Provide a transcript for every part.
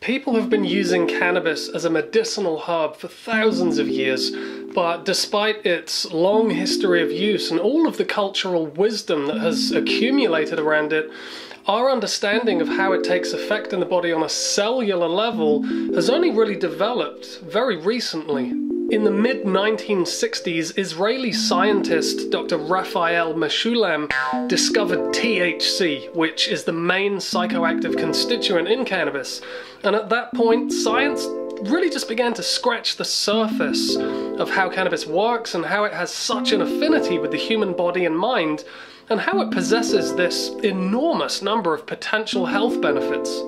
People have been using cannabis as a medicinal herb for thousands of years, but despite its long history of use and all of the cultural wisdom that has accumulated around it, our understanding of how it takes effect in the body on a cellular level has only really developed very recently. In the mid 1960s, Israeli scientist Dr. Raphael Mechoulam discovered THC, which is the main psychoactive constituent in cannabis. And at that point, science really just began to scratch the surface of how cannabis works and how it has such an affinity with the human body and mind and how it possesses this enormous number of potential health benefits.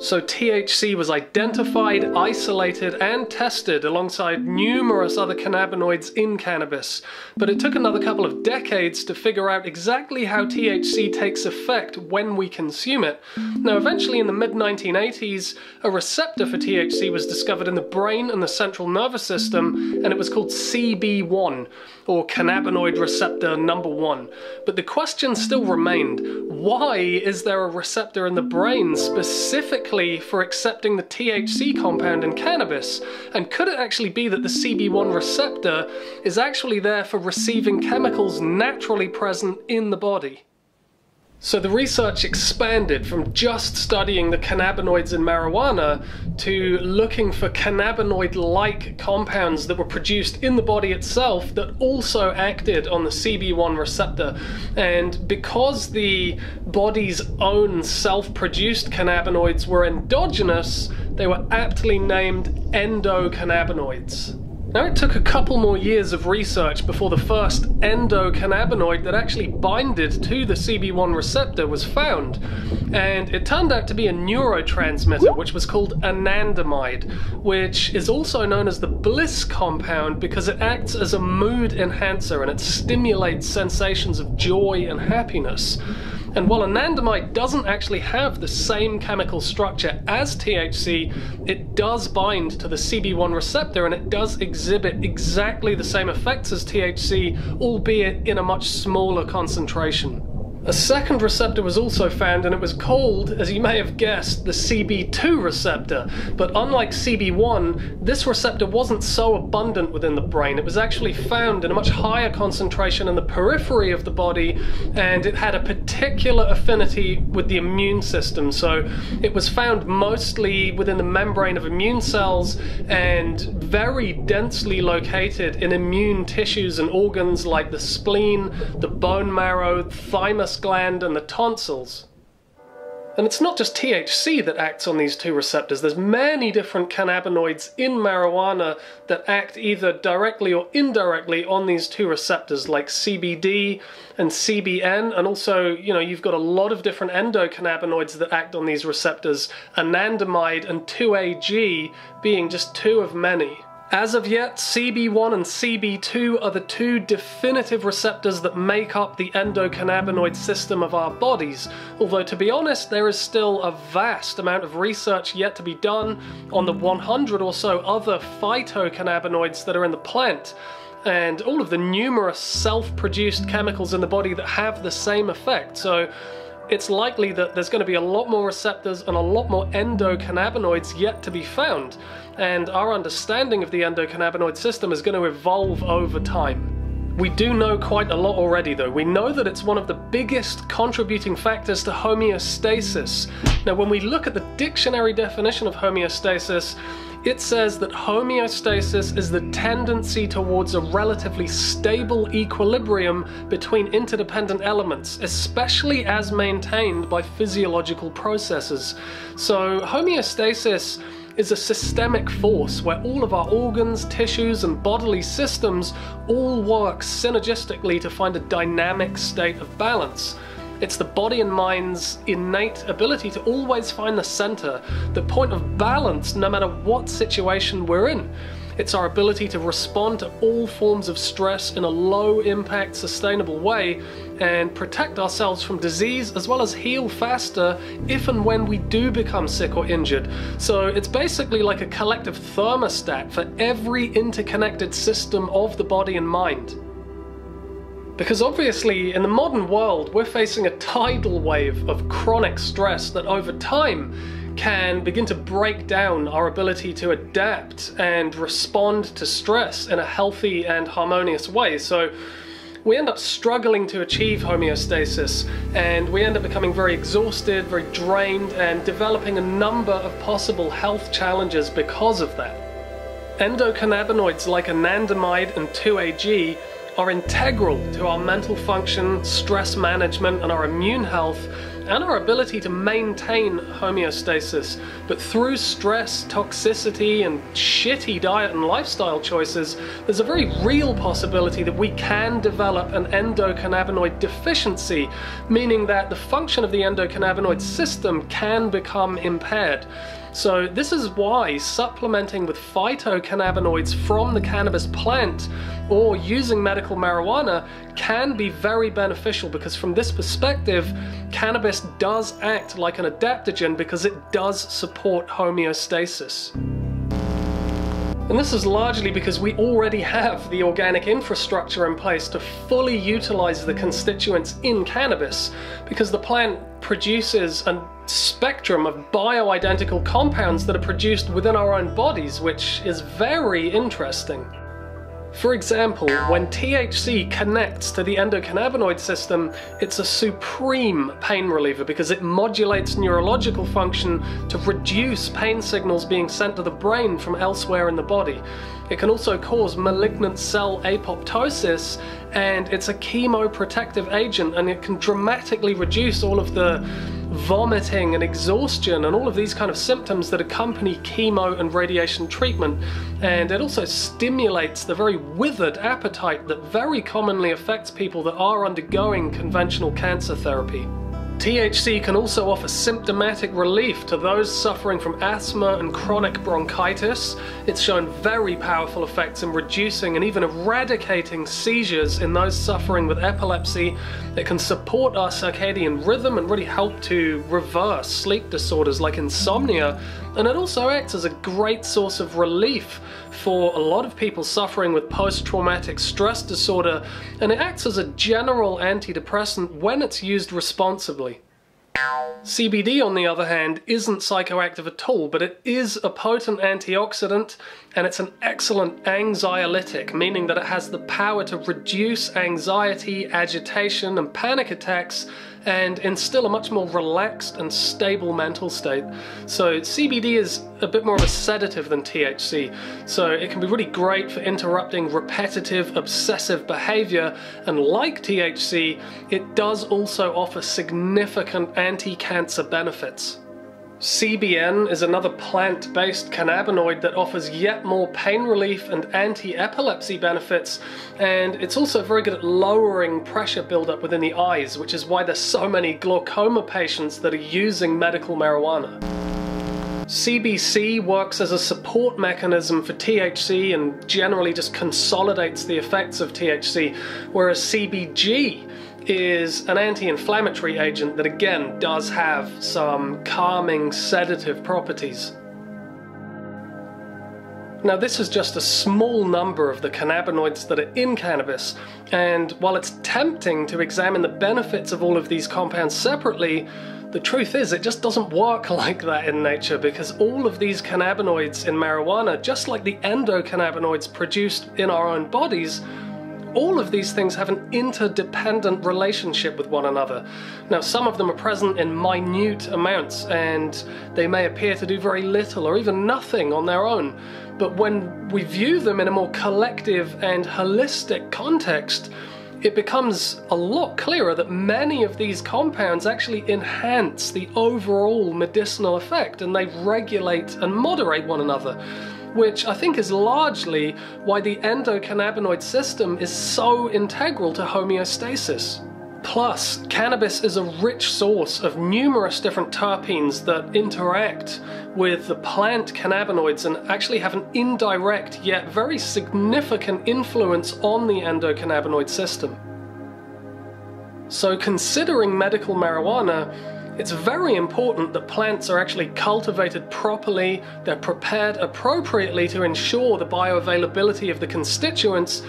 So THC was identified, isolated, and tested alongside numerous other cannabinoids in cannabis, but it took another couple of decades to figure out exactly how THC takes effect when we consume it. Now, eventually in the mid 1980s, a receptor for THC was discovered in the brain and the central nervous system, and it was called CB1, or cannabinoid receptor number one. But the question still remained why is there a receptor in the brain specifically? For accepting the THC compound in cannabis? And could it actually be that the CB1 receptor is actually there for receiving chemicals naturally present in the body? So the research expanded from just studying the cannabinoids in marijuana to looking for cannabinoid-like compounds that were produced in the body itself that also acted on the CB1 receptor. And because the body's own self-produced cannabinoids were endogenous, they were aptly named endocannabinoids. Now it took a couple more years of research before the first endocannabinoid that actually binded to the CB1 receptor was found. And it turned out to be a neurotransmitter which was called anandamide, which is also known as the bliss compound because it acts as a mood enhancer and it stimulates sensations of joy and happiness. And while anandamide doesn't actually have the same chemical structure as THC, it does bind to the CB1 receptor and it does exhibit exactly the same effects as THC, albeit in a much smaller concentration. A second receptor was also found, and it was called, as you may have guessed, the CB2 receptor. But unlike CB1, this receptor wasn't so abundant within the brain. It was actually found in a much higher concentration in the periphery of the body, and it had a particular affinity with the immune system. So it was found mostly within the membrane of immune cells and very densely located in immune tissues and organs like the spleen, the bone marrow, thymus gland and the tonsils. And it's not just THC that acts on these two receptors. There's many different cannabinoids in marijuana that act either directly or indirectly on these two receptors, like CBD and CBN. And also, you know, you've got a lot of different endocannabinoids that act on these receptors, anandamide and 2AG being just two of many. As of yet, CB1 and CB2 are the two definitive receptors that make up the endocannabinoid system of our bodies, although to be honest, there is still a vast amount of research yet to be done on the 100 or so other phytocannabinoids that are in the plant and all of the numerous self-produced chemicals in the body that have the same effect. So it's likely that there's going to be a lot more receptors and a lot more endocannabinoids yet to be found, and our understanding of the endocannabinoid system is going to evolve over time. We do know quite a lot already though. We know that it's one of the biggest contributing factors to homeostasis. Now when we look at the dictionary definition of homeostasis, it says that homeostasis is the tendency towards a relatively stable equilibrium between interdependent elements, especially as maintained by physiological processes. So homeostasis is a systemic force where all of our organs, tissues, and bodily systems all work synergistically to find a dynamic state of balance. It's the body and mind's innate ability to always find the center, the point of balance no matter what situation we're in. It's our ability to respond to all forms of stress in a low impact, sustainable way and protect ourselves from disease as well as heal faster if and when we do become sick or injured. So it's basically like a collective thermostat for every interconnected system of the body and mind. Because obviously, in the modern world, we're facing a tidal wave of chronic stress that over time can begin to break down our ability to adapt and respond to stress in a healthy and harmonious way. So we end up struggling to achieve homeostasis and we end up becoming very exhausted, very drained, and developing a number of possible health challenges because of that. Endocannabinoids like anandamide and 2AG are integral to our mental function, stress management, and our immune health, and our ability to maintain homeostasis. But through stress, toxicity, and shitty diet and lifestyle choices, there's a very real possibility that we can develop an endocannabinoid deficiency, meaning that the function of the endocannabinoid system can become impaired. So this is why supplementing with phytocannabinoids from the cannabis plant or using medical marijuana can be very beneficial because from this perspective, cannabis does act like an adaptogen because it does support homeostasis. And this is largely because we already have the organic infrastructure in place to fully utilize the constituents in cannabis, because the plant produces a spectrum of bioidentical compounds that are produced within our own bodies, which is very interesting. For example, when THC connects to the endocannabinoid system, it's a supreme pain reliever because it modulates neurological function to reduce pain signals being sent to the brain from elsewhere in the body. It can also cause malignant cell apoptosis and it's a chemoprotective agent and it can dramatically reduce all of the vomiting and exhaustion and all of these kind of symptoms that accompany chemo and radiation treatment. And it also stimulates the very withered appetite that very commonly affects people that are undergoing conventional cancer therapy. THC can also offer symptomatic relief to those suffering from asthma and chronic bronchitis. It's shown very powerful effects in reducing and even eradicating seizures in those suffering with epilepsy. It can support our circadian rhythm and really help to reverse sleep disorders like insomnia. And it also acts as a great source of relief for a lot of people suffering with post traumatic stress disorder, and it acts as a general antidepressant when it's used responsibly. CBD, on the other hand, isn't psychoactive at all, but it is a potent antioxidant and it's an excellent anxiolytic, meaning that it has the power to reduce anxiety, agitation, and panic attacks and instill a much more relaxed and stable mental state. So CBD is a bit more of a sedative than THC, so it can be really great for interrupting repetitive, obsessive behavior, and like THC, it does also offer significant anti-cancer benefits. CBN is another plant based cannabinoid that offers yet more pain relief and anti epilepsy benefits, and it's also very good at lowering pressure buildup within the eyes, which is why there's so many glaucoma patients that are using medical marijuana. CBC works as a support mechanism for THC and generally just consolidates the effects of THC, whereas CBG is an anti-inflammatory agent that again does have some calming sedative properties. Now this is just a small number of the cannabinoids that are in cannabis, and while it's tempting to examine the benefits of all of these compounds separately, the truth is it just doesn't work like that in nature because all of these cannabinoids in marijuana, just like the endocannabinoids produced in our own bodies, all of these things have an interdependent relationship with one another. Now, some of them are present in minute amounts and they may appear to do very little or even nothing on their own. But when we view them in a more collective and holistic context, it becomes a lot clearer that many of these compounds actually enhance the overall medicinal effect and they regulate and moderate one another which I think is largely why the endocannabinoid system is so integral to homeostasis. Plus, cannabis is a rich source of numerous different terpenes that interact with the plant cannabinoids and actually have an indirect yet very significant influence on the endocannabinoid system. So, considering medical marijuana, it's very important that plants are actually cultivated properly, they're prepared appropriately to ensure the bioavailability of the constituents,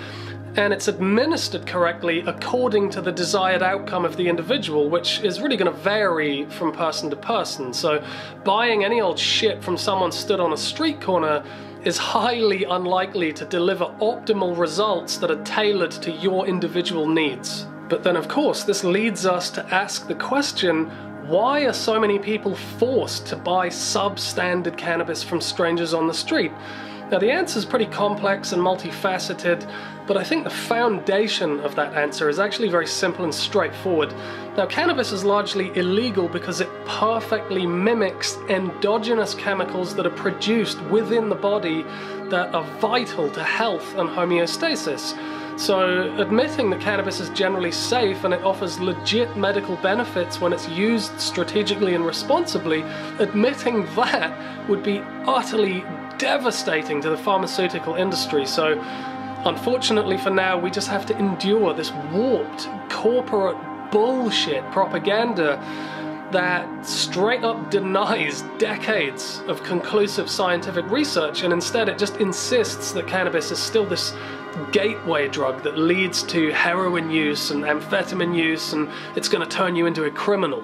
and it's administered correctly according to the desired outcome of the individual, which is really going to vary from person to person. So, buying any old shit from someone stood on a street corner is highly unlikely to deliver optimal results that are tailored to your individual needs. But then, of course, this leads us to ask the question why are so many people forced to buy substandard cannabis from strangers on the street? Now, the answer is pretty complex and multifaceted, but I think the foundation of that answer is actually very simple and straightforward. Now, cannabis is largely illegal because it perfectly mimics endogenous chemicals that are produced within the body that are vital to health and homeostasis. So, admitting that cannabis is generally safe and it offers legit medical benefits when it's used strategically and responsibly, admitting that would be utterly devastating to the pharmaceutical industry. So, unfortunately for now, we just have to endure this warped corporate bullshit propaganda that straight up denies decades of conclusive scientific research and instead it just insists that cannabis is still this gateway drug that leads to heroin use and amphetamine use and it's going to turn you into a criminal.